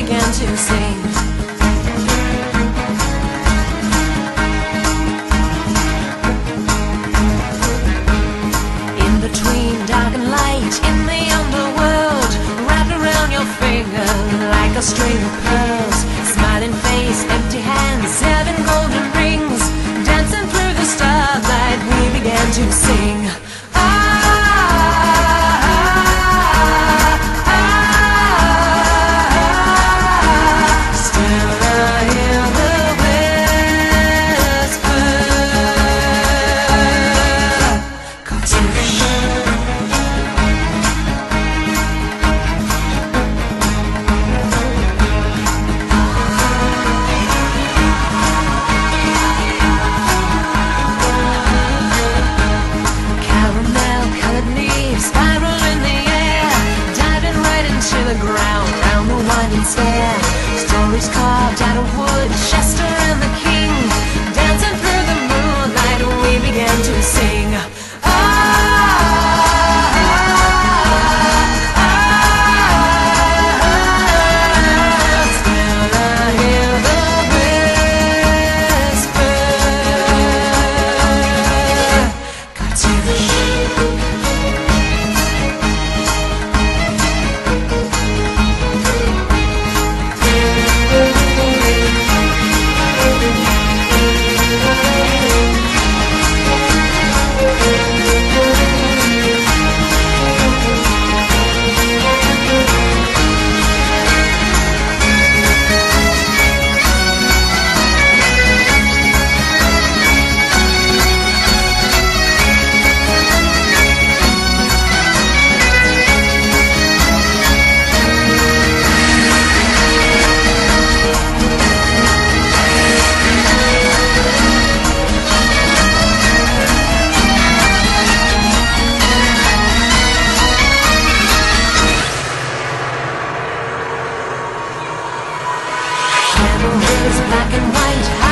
began to sing. In between dark and light, in the underworld, wrapped around your finger like a string of pearls. Smiling face, empty hands, seven golden rings. Stories carved out of wood, Chester. is black and white.